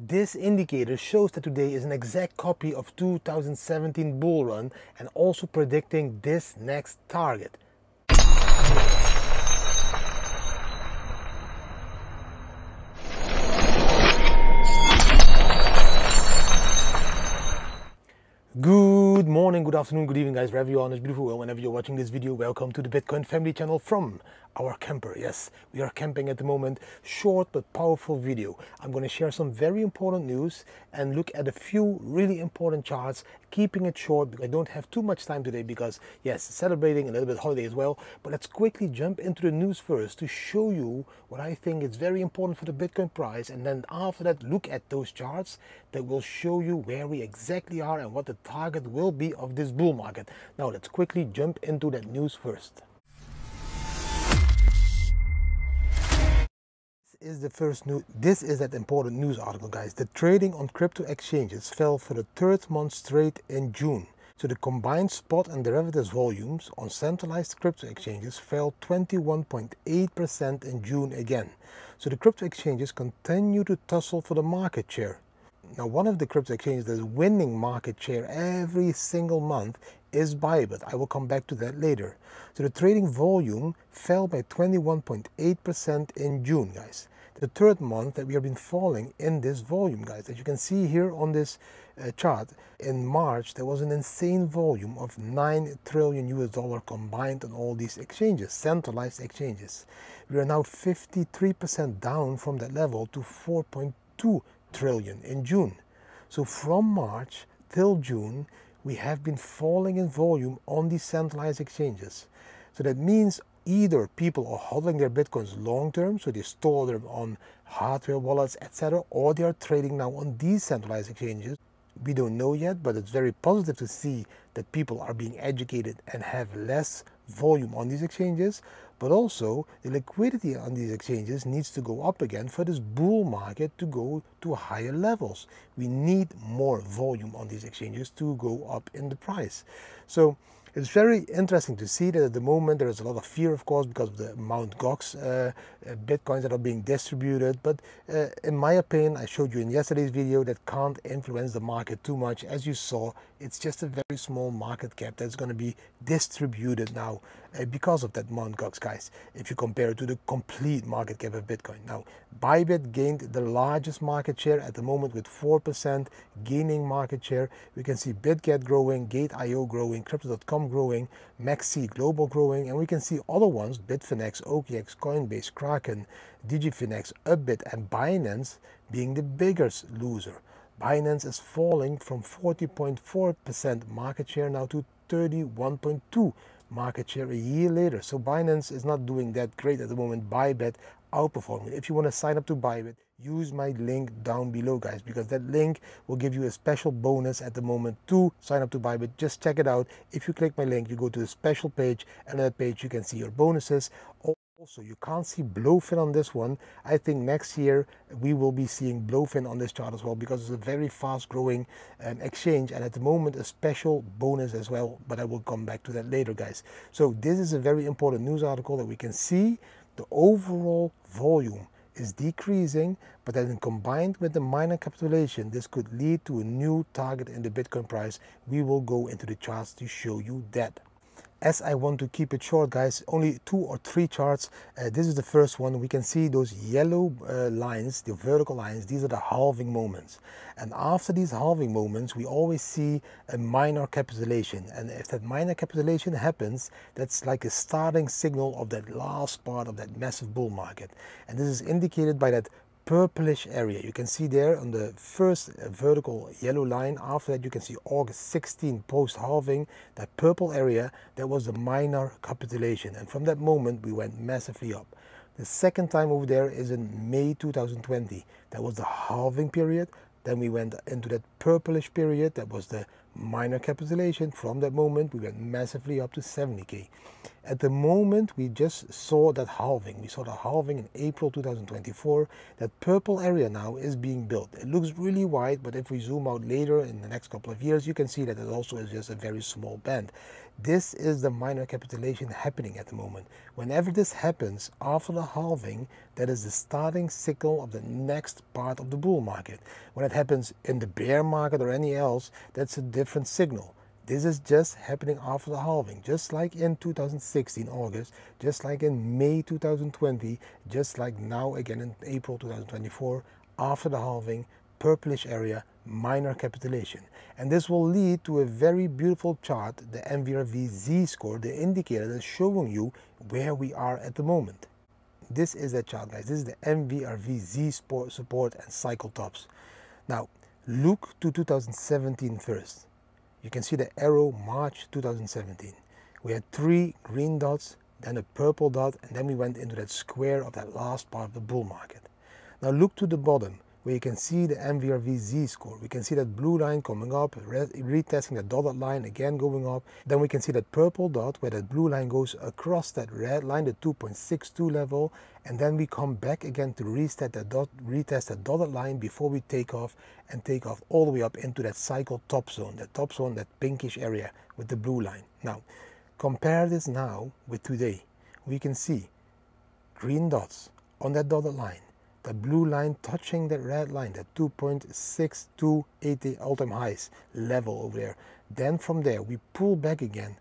This indicator shows that today is an exact copy of 2017 bull run and also predicting this next target. Good morning, good afternoon, good evening guys, wherever you are on this beautiful world, whenever you're watching this video, welcome to the Bitcoin family channel from our camper. Yes, we are camping at the moment. Short but powerful video. I'm going to share some very important news and look at a few really important charts, keeping it short I don't have too much time today because, yes, celebrating a little bit holiday as well. But let's quickly jump into the news first to show you what I think is very important for the Bitcoin price. And then after that, look at those charts that will show you where we exactly are and what the target will be of this bull market. Now, let's quickly jump into that news first. is the first news. This is that important news article, guys. The trading on crypto exchanges fell for the third month straight in June. So the combined spot and derivatives volumes on centralized crypto exchanges fell 21.8% in June again. So the crypto exchanges continue to tussle for the market share. Now, one of the crypto exchanges that's winning market share every single month is Bybit. I will come back to that later. So the trading volume fell by 21.8% in June, guys. The third month that we have been falling in this volume, guys. As you can see here on this uh, chart, in March there was an insane volume of 9 trillion US dollar combined on all these exchanges, centralized exchanges. We are now 53% down from that level to 4.2 trillion in June. So from March till June, we have been falling in volume on these centralized exchanges. So that means either people are hodling their bitcoins long term, so they store them on hardware wallets, etc., or they are trading now on these decentralized exchanges. We don't know yet, but it's very positive to see that people are being educated and have less volume on these exchanges, but also the liquidity on these exchanges needs to go up again for this bull market to go to higher levels. We need more volume on these exchanges to go up in the price. So it's very interesting to see that at the moment there is a lot of fear, of course, because of the Mount Gox uh, uh, bitcoins that are being distributed. But uh, in my opinion, I showed you in yesterday's video that can't influence the market too much. As you saw, it's just a very small market cap that's going to be distributed now Uh, because of that Mt. Gox, guys, if you compare it to the complete market cap of Bitcoin. Now, Bybit gained the largest market share at the moment with 4% gaining market share. We can see BitGet growing, Gate.io growing, Crypto.com growing, MEXC Global growing, and we can see other ones, Bitfinex, OKX, Coinbase, Kraken, DigiFinex, Upbit, and Binance being the biggest loser. Binance is falling from 40.4% market share now to 31.2 market share a year later. So Binance is not doing that great at the moment. Bybit outperforming. If you want to sign up to Bybit, use my link down below guys because that link will give you a special bonus at the moment to sign up to Bybit. Just check it out. If you click my link, you go to the special page and on that page you can see your bonuses. Also, you can't see BloFin on this one. I think next year we will be seeing BloFin on this chart as well because it's a very fast growing um, exchange and at the moment a special bonus as well. But I will come back to that later, guys. So this is a very important news article that we can see the overall volume is decreasing, but then combined with the minor capitulation, this could lead to a new target in the Bitcoin price. We will go into the charts to show you that as I want to keep it short guys only two or three charts. Uh, this is the first one. We can see those yellow uh, lines the vertical lines. These are the halving moments. And after these halving moments we always see a minor capitulation. And if that minor capitulation happens that's like a starting signal of that last part of that massive bull market. And this is indicated by that purplish area. You can see there on the first vertical yellow line. After that, you can see August 16 post halving. That purple area, that was a minor capitulation. And from that moment, we went massively up. The second time over there is in May 2020. That was the halving period. Then we went into that purplish period. That was the minor capitulation. From that moment, we went massively up to 70K. At the moment, we just saw that halving. We saw the halving in April 2024. That purple area now is being built. It looks really wide, but if we zoom out later in the next couple of years, you can see that it also is just a very small band. This is the minor capitulation happening at the moment. Whenever this happens after the halving, that is the starting signal of the next part of the bull market. When it happens in the bear market or any else, that's a different signal. This is just happening after the halving, just like in 2016 August, just like in May 2020, just like now again in April 2024, after the halving, purplish area, minor capitulation. And this will lead to a very beautiful chart, the MVRV Z-score, the indicator that's showing you where we are at the moment. This is that chart, guys. This is the MVRV Z support and cycle tops. Now, look to 2017 first you can see the arrow March 2017. We had three green dots, then a purple dot, and then we went into that square of that last part of the bull market. Now look to the bottom where you can see the MVRV Z score. We can see that blue line coming up, retesting the dotted line again going up. Then we can see that purple dot where that blue line goes across that red line, the 2.62 level. And then we come back again to reset that dot, retest that dotted line before we take off and take off all the way up into that cycle top zone, that top zone, that pinkish area with the blue line. Now, compare this now with today. We can see green dots on that dotted line the blue line touching the red line, the 2.6280 all-time highs level over there. Then from there, we pull back again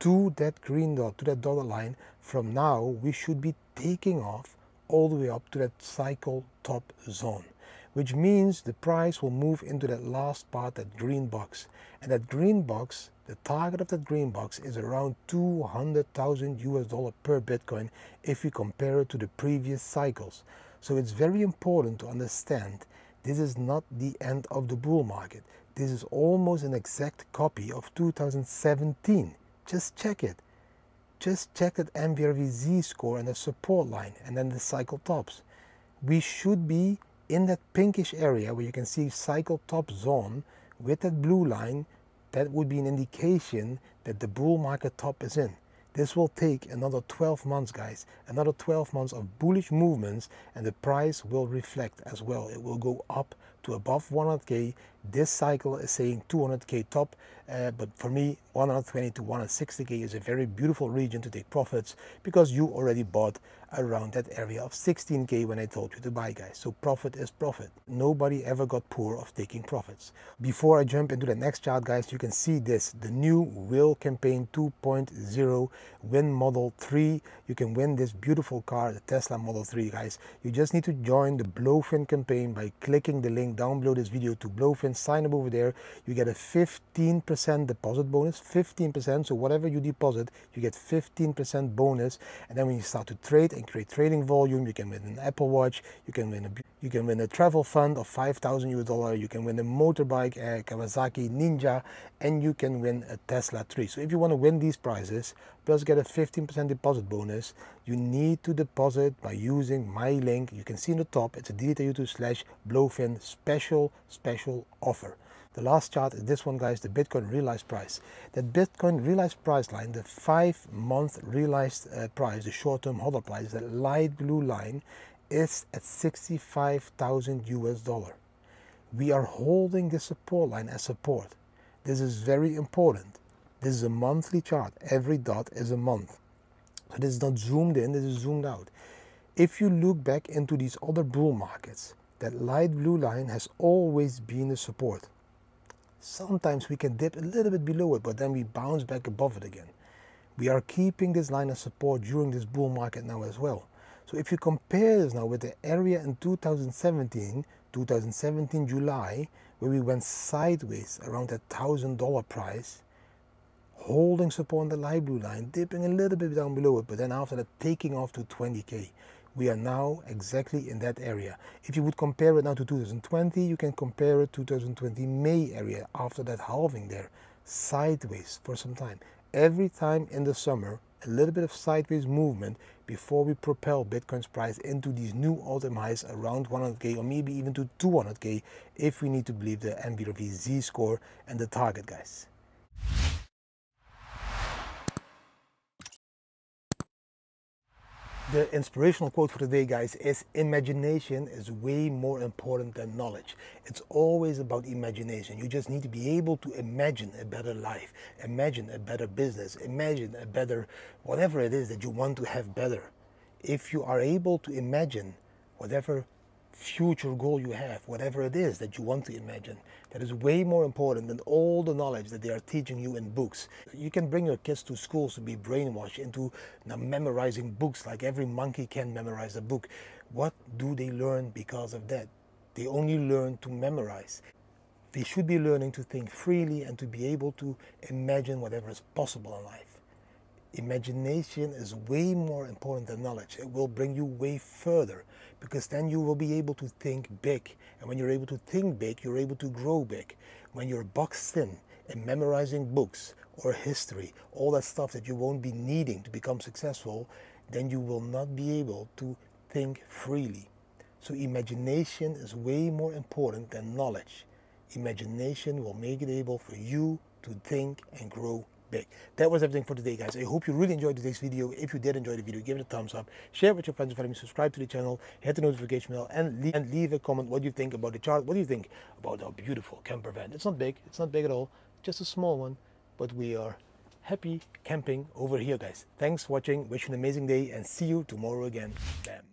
to that green dot, to that dotted line. From now, we should be taking off all the way up to that cycle top zone, which means the price will move into that last part, that green box. And that green box, the target of that green box is around 200,000 US dollar per Bitcoin if we compare it to the previous cycles. So it's very important to understand this is not the end of the bull market. This is almost an exact copy of 2017. Just check it. Just check that MVRV Z score and the support line and then the cycle tops. We should be in that pinkish area where you can see cycle top zone with that blue line. That would be an indication that the bull market top is in. This will take another 12 months, guys. Another 12 months of bullish movements and the price will reflect as well. It will go up to above 100k. This cycle is saying 200k top, uh, but for me, 120 to 160k is a very beautiful region to take profits because you already bought around that area of 16k when I told you to buy, guys. So profit is profit. Nobody ever got poor of taking profits. Before I jump into the next chart, guys, you can see this, the new Will Campaign 2.0 Win Model 3. You can win this beautiful car, the Tesla Model 3, guys. You just need to join the BloFin campaign by clicking the link down below this video to BloFin, sign up over there. You get a 15% deposit bonus, 15%. So whatever you deposit, you get 15% bonus. And then when you start to trade and create trading volume, you can win an Apple Watch, you can win a, you can win a travel fund of 5,000 US dollar, you can win a motorbike, a Kawasaki Ninja, and you can win a Tesla 3. So if you want to win these prizes, plus get a 15% deposit bonus, you need to deposit by using my link. You can see in the top, it's a DDTA slash BloFin special, special offer. The last chart is this one, guys, the Bitcoin realized price. That Bitcoin realized price line, the five month realized uh, price, the short term hodl price, the light blue line, is at 65,000 US dollar. We are holding this support line as support. This is very important. This is a monthly chart. Every dot is a month. So this is not zoomed in, this is zoomed out. If you look back into these other bull markets, that light blue line has always been a support. Sometimes we can dip a little bit below it, but then we bounce back above it again. We are keeping this line of support during this bull market now as well. So if you compare this now with the area in 2017, 2017 July, where we went sideways around that thousand dollar price, holding support on the light blue line, dipping a little bit down below it, but then after that taking off to 20k. We are now exactly in that area. If you would compare it now to 2020, you can compare it to 2020 May area after that halving there, sideways for some time. Every time in the summer, a little bit of sideways movement before we propel Bitcoin's price into these new all-time highs around 100k or maybe even to 200k if we need to believe the MVRV Z-score and the target guys. The inspirational quote for today, guys, is imagination is way more important than knowledge. It's always about imagination. You just need to be able to imagine a better life, imagine a better business, imagine a better whatever it is that you want to have better. If you are able to imagine whatever future goal you have, whatever it is that you want to imagine, that is way more important than all the knowledge that they are teaching you in books. You can bring your kids to schools to be brainwashed into memorizing books like every monkey can memorize a book. What do they learn because of that? They only learn to memorize. They should be learning to think freely and to be able to imagine whatever is possible in life imagination is way more important than knowledge. It will bring you way further because then you will be able to think big. And when you're able to think big, you're able to grow big. When you're boxed in and memorizing books or history, all that stuff that you won't be needing to become successful, then you will not be able to think freely. So imagination is way more important than knowledge. Imagination will make it able for you to think and grow big. That was everything for today, guys. I hope you really enjoyed today's video. If you did enjoy the video, give it a thumbs up, share it with your friends and family, subscribe to the channel, hit the notification bell, and leave, and leave a comment what you think about the chart. What do you think about our beautiful camper van? It's not big. It's not big at all. Just a small one, but we are happy camping over here, guys. Thanks for watching. Wish you an amazing day, and see you tomorrow again. Bam.